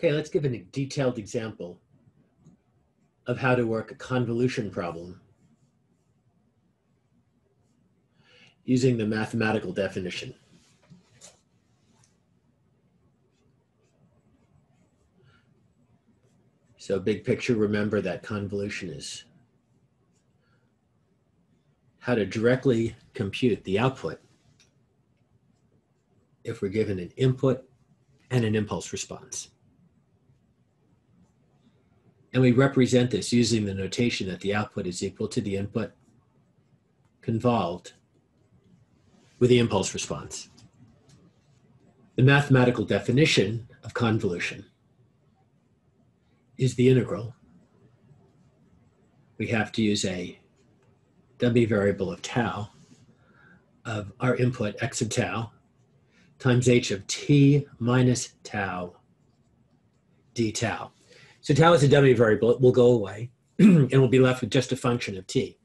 Okay, let's give a detailed example of how to work a convolution problem using the mathematical definition. So big picture, remember that convolution is how to directly compute the output if we're given an input and an impulse response. And we represent this using the notation that the output is equal to the input convolved with the impulse response. The mathematical definition of convolution is the integral. We have to use a variable of tau of our input x of tau times h of t minus tau d tau. So tau is a dummy variable, it will go away, and we'll be left with just a function of t.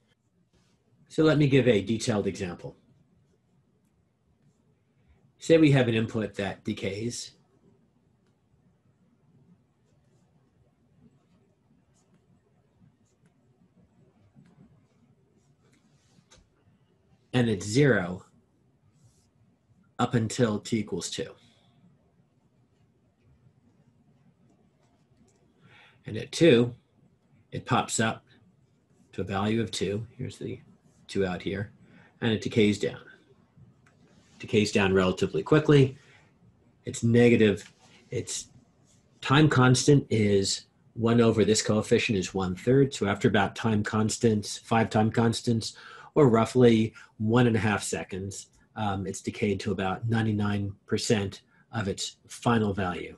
So let me give a detailed example. Say we have an input that decays. And it's zero up until t equals two. And at two, it pops up to a value of two. Here's the two out here. And it decays down. Decays down relatively quickly. It's negative. Its time constant is one over this coefficient is one third. So after about time constants, five time constants, or roughly one and a half seconds, um, it's decayed to about 99% of its final value.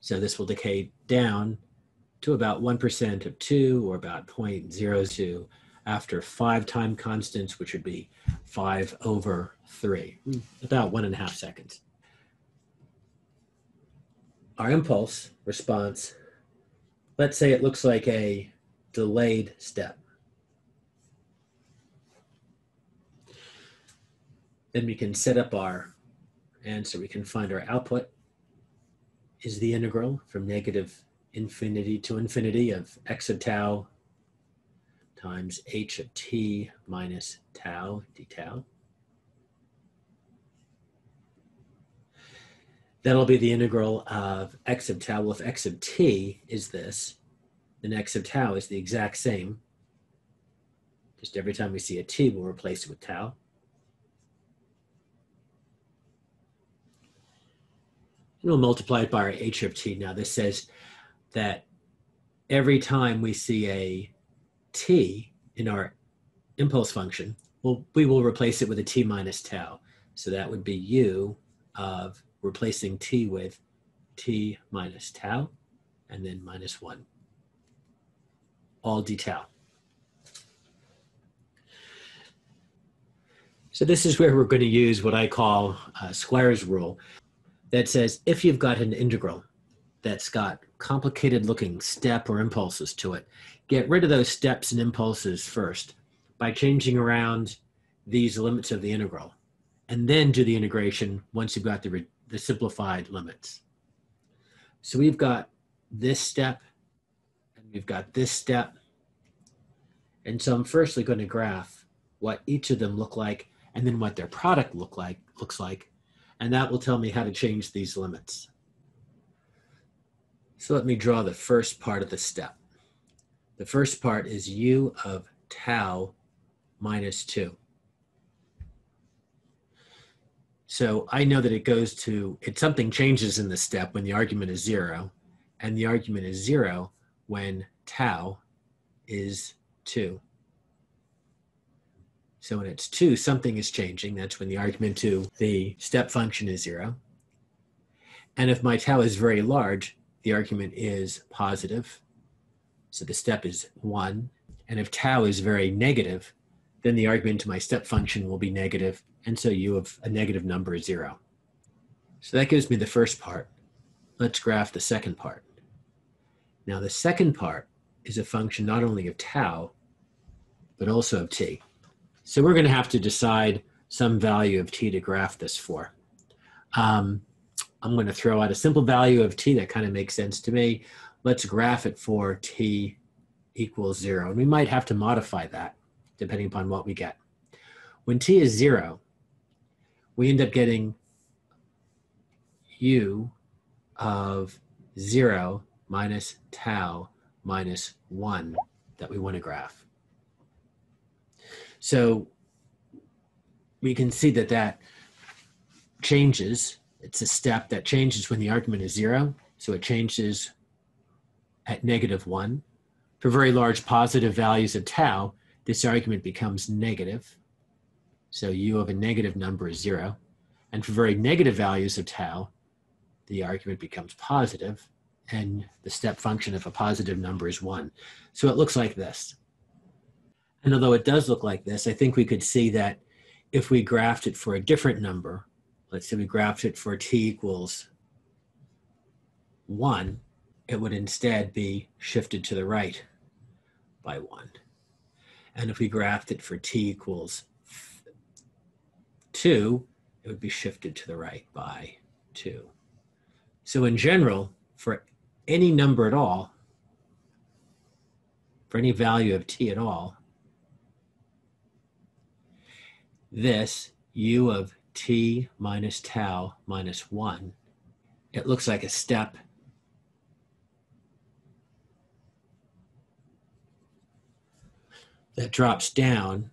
So this will decay down to about 1% of 2 or about 0.02 after five time constants, which would be 5 over 3, hmm. about one and a half seconds. Our impulse response, let's say it looks like a delayed step. Then we can set up our answer. We can find our output is the integral from negative infinity to infinity of x of tau times h of t minus tau d tau. That'll be the integral of x of tau. Well, if x of t is this, then x of tau is the exact same. Just every time we see a t, we'll replace it with tau. And we'll multiply it by our h of t. Now this says that every time we see a t in our impulse function, well, we will replace it with a t minus tau. So that would be u of replacing t with t minus tau and then minus 1. All d tau. So this is where we're going to use what I call uh, Squire's rule that says if you've got an integral that's got complicated looking step or impulses to it. Get rid of those steps and impulses first by changing around these limits of the integral and then do the integration once you've got the, the simplified limits. So we've got this step and we've got this step. And so I'm firstly going to graph what each of them look like and then what their product look like looks like. And that will tell me how to change these limits. So let me draw the first part of the step. The first part is u of tau minus 2. So I know that it goes to, it something changes in the step when the argument is 0, and the argument is 0 when tau is 2. So when it's 2, something is changing. That's when the argument to the step function is 0. And if my tau is very large, the argument is positive. So the step is one. And if tau is very negative, then the argument to my step function will be negative, and so u of a negative number is zero. So that gives me the first part. Let's graph the second part. Now the second part is a function not only of tau, but also of t. So we're going to have to decide some value of t to graph this for. Um, I'm going to throw out a simple value of t that kind of makes sense to me. Let's graph it for t equals zero. And we might have to modify that depending upon what we get. When t is zero, we end up getting u of zero minus tau minus one that we want to graph. So we can see that that changes. It's a step that changes when the argument is zero. So it changes at negative one. For very large positive values of tau, this argument becomes negative. So u of a negative number is zero. And for very negative values of tau, the argument becomes positive, and the step function of a positive number is one. So it looks like this. And although it does look like this, I think we could see that if we graphed it for a different number, let's say we graphed it for t equals one, it would instead be shifted to the right by one. And if we graphed it for t equals two, it would be shifted to the right by two. So in general, for any number at all, for any value of t at all, this u of t minus tau minus 1, it looks like a step that drops down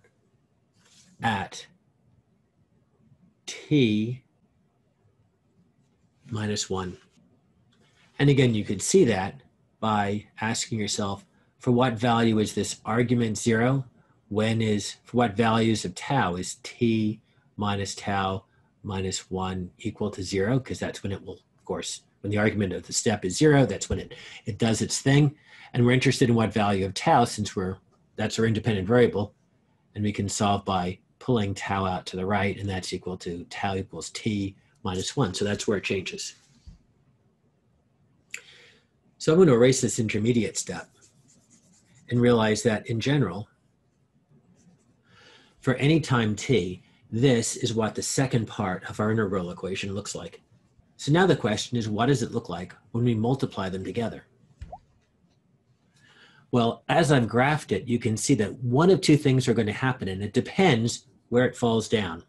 at t minus 1. And again, you could see that by asking yourself, for what value is this argument 0? When is, for what values of tau is t minus tau minus 1 equal to 0? Because that's when it will, of course, when the argument of the step is 0, that's when it, it does its thing. And we're interested in what value of tau since we're that's our independent variable. And we can solve by pulling tau out to the right, and that's equal to tau equals t minus 1. So that's where it changes. So I'm going to erase this intermediate step and realize that in general, for any time t, this is what the second part of our integral equation looks like. So now the question is, what does it look like when we multiply them together? Well, as I've graphed it, you can see that one of two things are going to happen, and it depends where it falls down.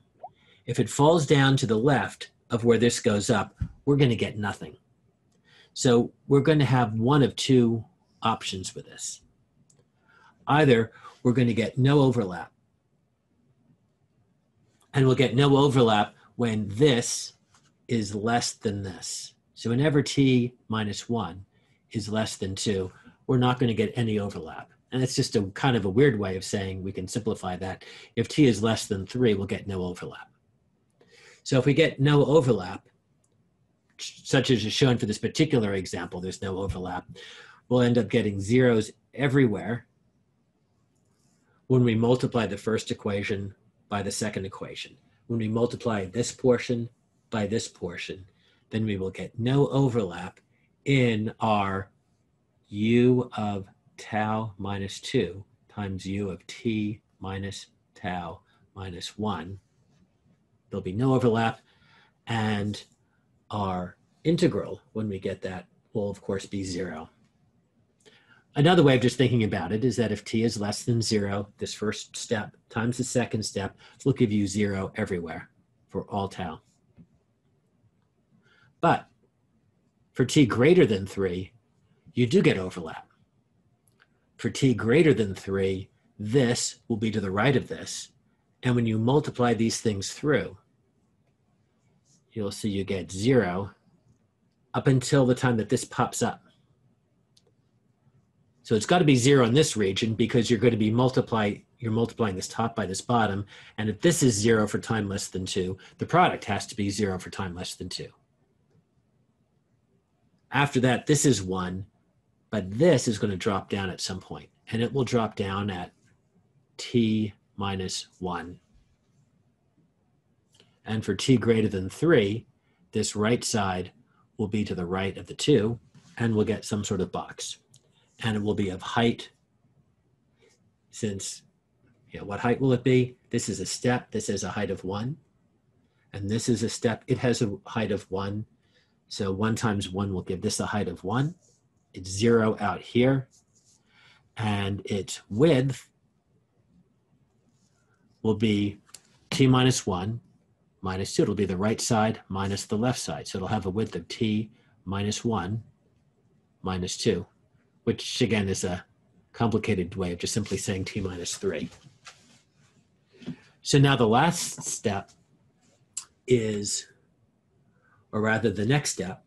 If it falls down to the left of where this goes up, we're going to get nothing. So we're going to have one of two options with this. Either we're going to get no overlap, and we'll get no overlap when this is less than this. So whenever t minus 1 is less than 2, we're not going to get any overlap. And it's just a kind of a weird way of saying we can simplify that. If t is less than 3, we'll get no overlap. So if we get no overlap, such as is shown for this particular example, there's no overlap, we'll end up getting zeros everywhere when we multiply the first equation by the second equation. When we multiply this portion by this portion, then we will get no overlap in our u of tau minus 2 times u of t minus tau minus 1. There'll be no overlap, and our integral, when we get that, will of course be 0. Another way of just thinking about it is that if t is less than 0, this first step times the second step will give you 0 everywhere for all tau. But for t greater than 3, you do get overlap. For t greater than 3, this will be to the right of this. And when you multiply these things through, you'll see you get 0 up until the time that this pops up. So it's got to be 0 in this region because you're going to be multiply you're multiplying this top by this bottom. And if this is 0 for time less than 2, the product has to be 0 for time less than 2. After that, this is 1 but this is going to drop down at some point, and it will drop down at t minus 1. And for t greater than 3, this right side will be to the right of the 2, and we'll get some sort of box. And it will be of height, since, you know, what height will it be? This is a step, this is a height of 1. And this is a step, it has a height of 1. So 1 times 1 will give this a height of 1. It's 0 out here. And its width will be t minus 1 minus 2. It'll be the right side minus the left side. So it'll have a width of t minus 1 minus 2, which again is a complicated way of just simply saying t minus 3. So now the last step is, or rather the next step,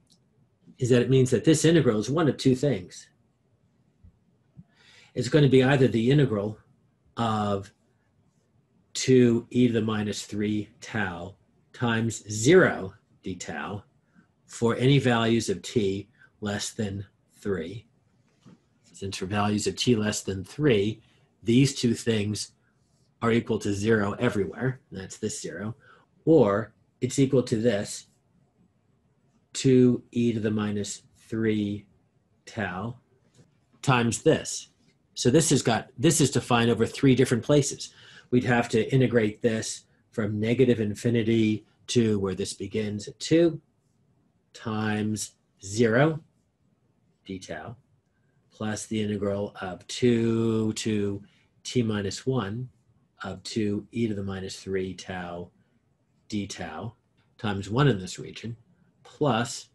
is that it means that this integral is one of two things. It's going to be either the integral of 2 e to the minus 3 tau times 0 d tau for any values of t less than 3. Since for values of t less than 3, these two things are equal to 0 everywhere. That's this 0. Or it's equal to this, 2 e to the minus 3 tau times this. So this has got, this is defined over three different places. We'd have to integrate this from negative infinity to where this begins at 2 times 0 d tau plus the integral of 2 to t minus 1 of 2 e to the minus 3 tau d tau times 1 in this region plus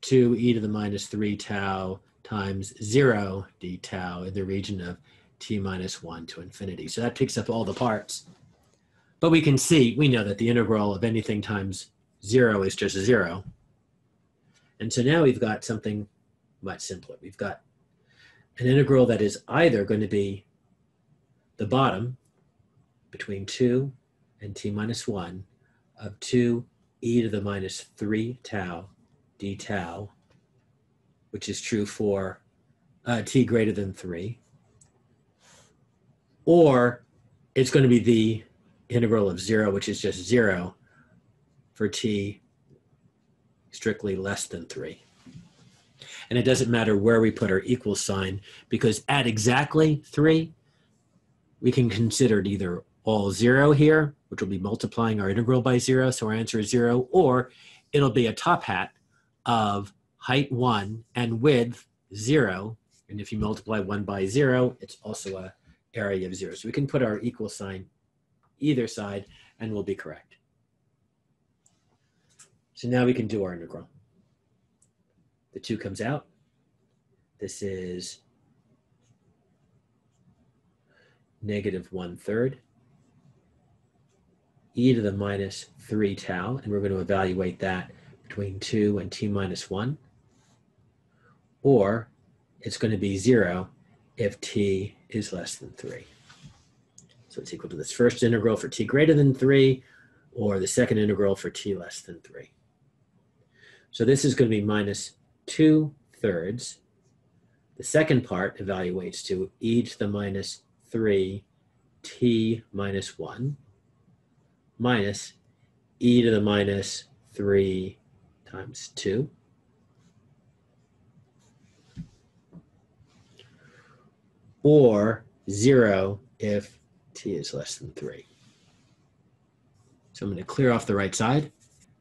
2 e to the minus 3 tau times 0 d tau in the region of t minus 1 to infinity. So that picks up all the parts. But we can see, we know that the integral of anything times 0 is just 0. And so now we've got something much simpler. We've got an integral that is either going to be the bottom between 2 and t minus 1 of 2 e to the minus 3 tau d tau, which is true for uh, t greater than 3, or it's going to be the integral of 0, which is just 0 for t strictly less than 3. And it doesn't matter where we put our equal sign because at exactly 3, we can consider it either all 0 here, which will be multiplying our integral by 0, so our answer is 0, or it'll be a top hat of height 1 and width 0. And if you multiply 1 by 0, it's also a area of 0. So we can put our equal sign either side and we'll be correct. So now we can do our integral. The 2 comes out. This is negative 1 third e to the minus 3 tau, and we're going to evaluate that between 2 and t minus 1. Or it's going to be 0 if t is less than 3. So it's equal to this first integral for t greater than 3, or the second integral for t less than 3. So this is going to be minus 2 thirds. The second part evaluates to e to the minus 3 t minus 1 minus e to the minus 3 times 2. Or 0 if t is less than 3. So I'm going to clear off the right side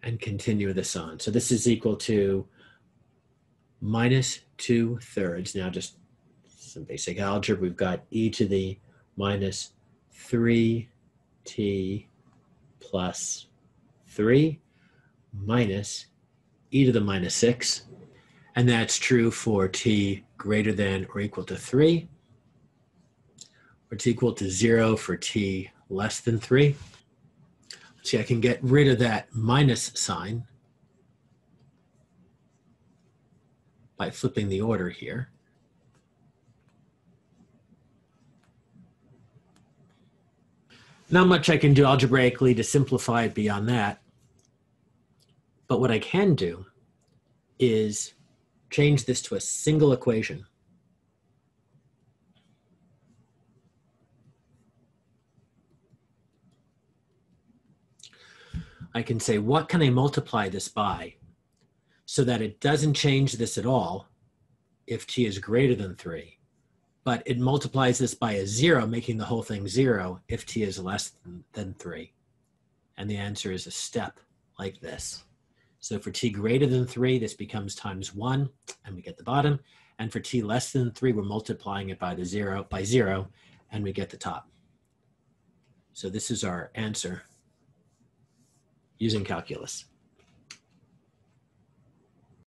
and continue this on. So this is equal to minus 2 thirds. Now just some basic algebra. We've got e to the minus 3t plus 3 minus e to the minus 6. And that's true for t greater than or equal to 3, or t equal to 0 for t less than 3. See, I can get rid of that minus sign by flipping the order here. Not much I can do algebraically to simplify it beyond that. But what I can do is change this to a single equation. I can say, what can I multiply this by so that it doesn't change this at all if t is greater than 3 but it multiplies this by a zero, making the whole thing zero if t is less than, than three. And the answer is a step like this. So for t greater than 3, this becomes times 1, and we get the bottom. And for t less than 3, we're multiplying it by the 0 by 0, and we get the top. So this is our answer using calculus.